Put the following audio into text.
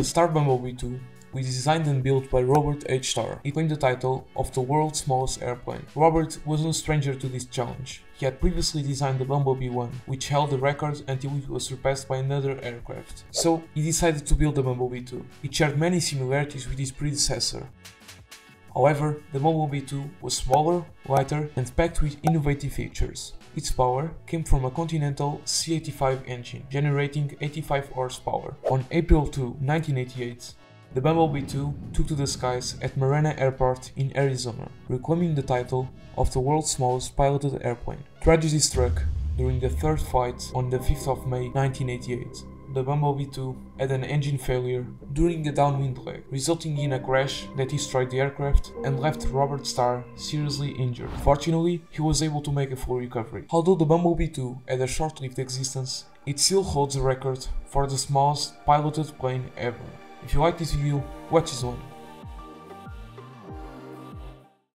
The Starr Bumblebee 2 was designed and built by Robert H. Starr. It claimed the title of the world's smallest airplane. Robert was no stranger to this challenge. He had previously designed the Bumblebee 1, which held the record until it was surpassed by another aircraft. So he decided to build the Bumblebee 2. It shared many similarities with his predecessor. However, the Bumblebee 2 was smaller, lighter and packed with innovative features. Its power came from a Continental C85 engine, generating 85 horsepower. On April 2, 1988, the Bumblebee 2 took to the skies at Marana Airport in Arizona, reclaiming the title of the world's smallest piloted airplane. Tragedy struck during the third flight on the 5th of May 1988. The Bumblebee 2 had an engine failure during a downwind leg, resulting in a crash that destroyed the aircraft and left Robert Starr seriously injured. Fortunately, he was able to make a full recovery. Although the Bumblebee 2 had a short-lived existence, it still holds the record for the smallest piloted plane ever. If you like this video, watch this one.